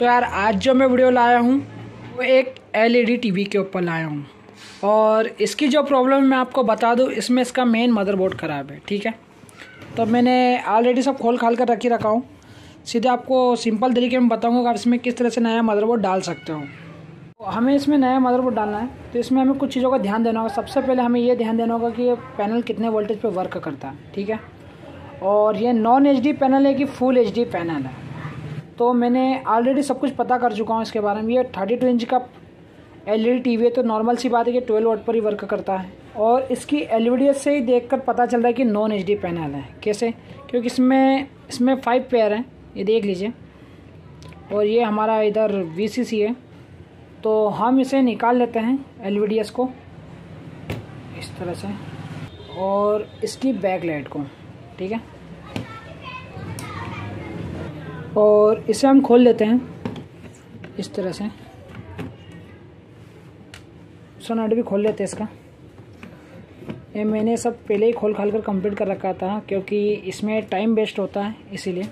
तो यार, आज जो मैं वीडियो लाया हूँ, वो एक एलईडी टीवी के ऊपर लाया हूँ। और इसकी जो प्रॉब्लम मैं आपको बता दूँ, इसमें इसका मेन मदरबोर्ड ख़राब है, ठीक है? तो मैंने ऑलरेडी सब खोल खाल कर रखी रखा हूँ। सीधे आपको सिंपल तरीके में बताऊँगा कि आप इसमें किस तरह से नया मदरबोर्ड डाल सकते हो। तो हमें इसमें नया मदरबोर्ड डालना है। तो इसमें हमें कुछ चीज़ों का ध्यान देना होगा। सबसे पहले हमें ये ध्यान देना होगा कि ये पैनल कितने वोल्टेज पे वर्क करता है, ठीक है? और ये नॉन एचडी पैनल है कि फुल एचडी पैनल है? तो मैंने ऑलरेडी सब कुछ पता कर चुका हूँ इसके बारे में। ये थर्टी टू इंच का एल ई टी वी है तो नॉर्मल सी बात है कि ट्वेल्व वाट पर ही वर्क करता है। और इसकी एल से ही देख पता चल रहा है कि नॉन एच डी पैनल है। कैसे? क्योंकि इसमें इसमें फाइव पेयर हैं। ये देख लीजिए। और ये हमारा इधर वी सी सी है। तो हम इसे निकाल लेते हैं एलवीडीएस को। इस तरह से। और इसकी बैक लाइट को। ठीक है? और इसे हम खोल लेते हैं। इस तरह से। सोनाट भी खोल लेते हैं इसका। ये मैंने सब पहले ही खोल खाल कर कंप्लीट कर रखा था, क्योंकि इसमें टाइम वेस्ट होता है, इसीलिए।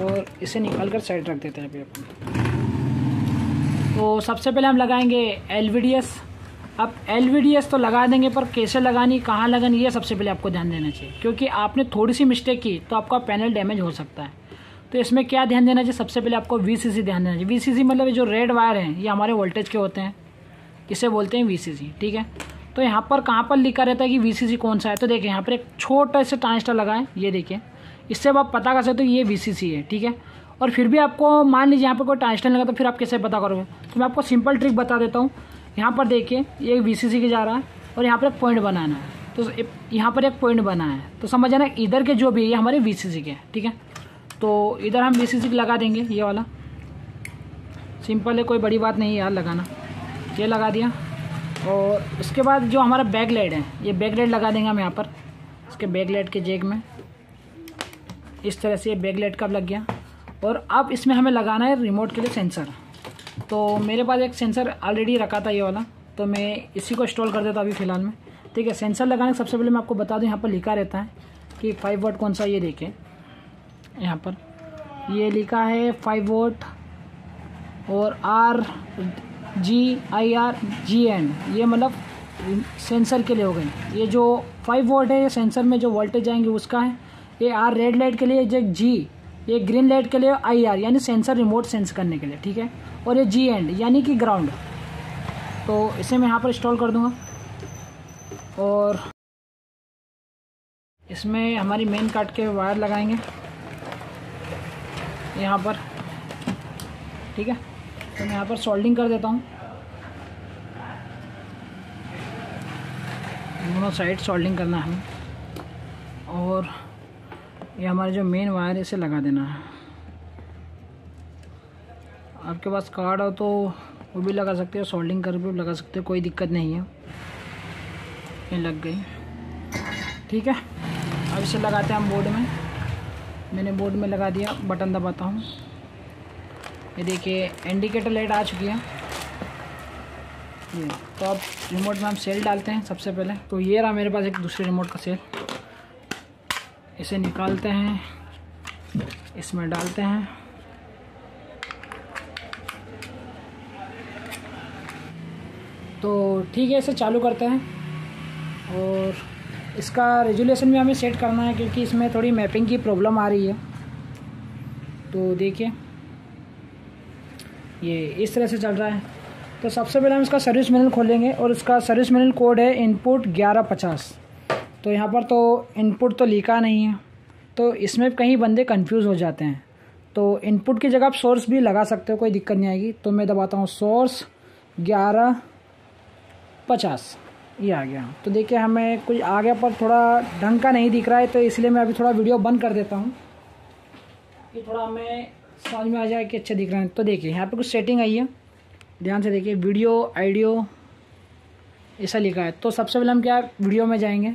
और इसे निकाल कर साइड रख देते हैं अभी अपन। तो सबसे पहले हम लगाएँगे एल अब एल तो लगा देंगे, पर कैसे लगानी, कहाँ लगानी, ये सबसे पहले आपको ध्यान देना चाहिए। क्योंकि आपने थोड़ी सी मिस्टेक की तो आपका पैनल डैमेज हो सकता है। तो इसमें क्या ध्यान देना चाहिए? सबसे पहले आपको वीसीसी ध्यान देना चाहिए। वी मतलब जो रेड वायर हैं, ये हमारे वोल्टेज के होते हैं। इसे बोलते हैं? वीसीसी ठीक है? तो यहाँ पर कहाँ पर लिखा रहता है कि वीसीसी कौन सा है? तो देखिए, यहाँ पर एक छोटा सा ट्रांजिस्टर लगा है, ये देखिए। इससे आप पता कर सकते हो ये वीसीसी है, ठीक है? और फिर भी आपको मान लीजिए यहाँ पर कोई ट्रांजिस्टर लगा तो फिर आप कैसे पता करोगे? तो मैं आपको सिंपल ट्रिक बता देता हूँ। यहाँ पर देखिए, ये वी के जा रहा है और यहाँ पर एक पॉइंट बनाना है। तो यहाँ पर एक पॉइंट बना है। तो समझ जाना, इधर के जो भी है हमारे वीसीसी के ठीक है? तो इधर हम वी लगा देंगे, ये वाला। सिंपल है, कोई बड़ी बात नहीं यार लगाना। ये लगा दिया। और उसके बाद जो हमारा बैक लाइट है, ये बैक लाइट लगा देंगे हम यहाँ पर, इसके बैक लाइट के जेग में। इस तरह से ये बैक लाइट कब लग गया। और अब इसमें हमें लगाना है रिमोट के लिए सेंसर। तो मेरे पास एक सेंसर ऑलरेडी रखा था ये वाला तो मैं इसी को इंस्टॉल कर देता हूँ अभी फ़िलहाल में। ठीक है, सेंसर लगाने सबसे पहले मैं आपको बता दूँ, यहाँ पर लिखा रहता है कि फाइव वाट कौन सा ये देखें। यहाँ पर। ये लिखा है फाइव वोट और R G I R G N ये मतलब सेंसर के लिए हो गए। ये जो फाइव वोट है, ये सेंसर में जो वोल्टेज आएँगे उसका है। ये आर रेड लाइट के लिए जो जी ये ग्रीन लाइट के लिए आई आर यानी सेंसर रिमोट सेंस करने के लिए, ठीक है? और ये जी एंड यानी कि ग्राउंड तो इसे मैं यहाँ पर इंस्टॉल कर दूँगा। और इसमें हमारी मेन काट के वायर लगाएँगे। यहाँ पर। ठीक है? तो मैं यहाँ पर सोल्डिंग कर देता हूँ। दोनों साइड सोल्डिंग करना है। और ये हमारे जो मेन वायर है, इसे लगा देना है। आपके पास कार्ड हो तो वो भी लगा सकते हो सोल्डिंग कर भी लगा सकते हो, कोई दिक्कत नहीं है। ये लग गई। ठीक है? अब इसे लगाते हैं हम बोर्ड में। मैंने बोर्ड में लगा दिया, बटन दबाता हूँ। ये देखिए इंडिकेटर लाइट आ चुकी है। ये तो अब रिमोट में हम सेल डालते हैं सबसे पहले। तो ये रहा मेरे पास एक दूसरे रिमोट का सेल इसे निकालते हैं। इसमें डालते हैं। तो ठीक है, इसे चालू करते हैं। और इसका रेजुलेशन भी हमें सेट करना है क्योंकि इसमें थोड़ी मैपिंग की प्रॉब्लम आ रही है। तो देखिए, ये इस तरह से चल रहा है। तो सबसे पहले हम इसका सर्विस मैनुअल खोलेंगे और इसका सर्विस मैनुअल कोड है इनपुट ग्यारह पचास। तो यहाँ पर तो इनपुट तो लिखा नहीं है। तो इसमें कहीं बंदे कंफ्यूज हो जाते हैं। तो इनपुट की जगह आप सोर्स भी लगा सकते हो, कोई दिक्कत नहीं आएगी। तो मैं दबाता हूँ सोर्स ग्यारह पचास। ये आ गया। तो देखिए, हमें कुछ आगे पर थोड़ा ढंग का नहीं दिख रहा है तो इसलिए मैं अभी थोड़ा वीडियो बंद कर देता हूँ। कि थोड़ा हमें समझ में आ जाए कि अच्छे दिख रहे हैं। तो देखिए, यहाँ पे कुछ सेटिंग आई है। ध्यान से देखिए वीडियो आइडियो ऐसा लिखा है। तो सबसे पहले हम क्या वीडियो में जाएँगे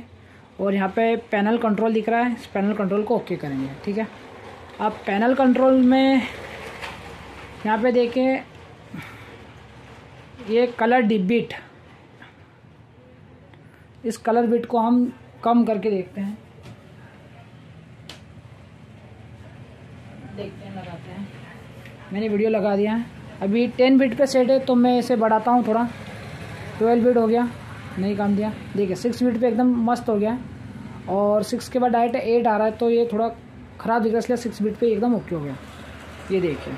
और यहाँ पे पैनल कंट्रोल दिख रहा है। इस पैनल कंट्रोल को ओके करेंगे, ठीक है? अब पैनल कंट्रोल में यहाँ पे देखें, ये कलर डिबिट इस कलर बिट को हम कम करके देखते हैं। देखते हैं लगाते हैं। मैंने वीडियो लगा दिया है। अभी टेन बिट पे सेट है तो मैं इसे बढ़ाता हूँ थोड़ा। ट्वेल्व बिट हो गया नहीं काम दिया। देखिए सिक्स बिट पे एकदम मस्त हो गया और सिक्स के बाद डायरेक्ट एट आ रहा है तो ये थोड़ा ख़राब दिख रहा है इसलिए सिक्स बिट पे एकदम ओके हो गया। ये देखिए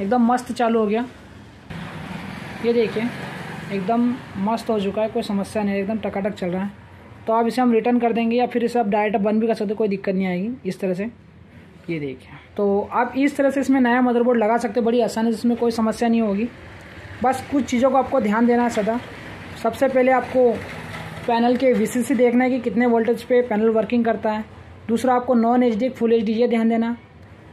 एकदम मस्त चालू हो गया। ये देखिए एकदम मस्त हो चुका है कोई समस्या नहीं है एकदम टकाटक चल रहा है। तो आप इसे हम रिटर्न कर देंगे या फिर इसे आप डायरेक्ट बंद भी कर सकते हो कोई दिक्कत नहीं आएगी इस तरह से। ये देखिए। तो आप इस तरह से इसमें नया मदरबोर्ड लगा सकते हो बड़ी आसानी से इसमें कोई समस्या नहीं होगी। बस कुछ चीज़ों को आपको ध्यान देना है सदा। सबसे पहले आपको पैनल के वीसीसी देखना है कि कितने वोल्टेज पे पैनल वर्किंग करता है। दूसरा आपको non H D full H D ये ध्यान देना।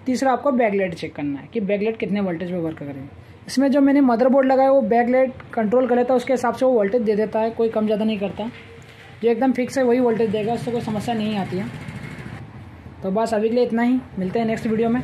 तीसरा आपको बैकलाइट चेक करना है कि बैकलाइट कितने वोल्टेज पे वर्क करें इसमें जो मैंने मदरबोर्ड लगाया, वो बैक बैकलाइट कंट्रोल कर लेता है, उसके हिसाब से वो वोल्टेज दे देता है, कोई कम ज़्यादा नहीं करता। जो एकदम फिक्स है, वही वोल्टेज देगा, उससे कोई समस्या नहीं आती है। तो बस अभी के लिए इतना ही, मिलते हैं नेक्स्ट वीडियो में।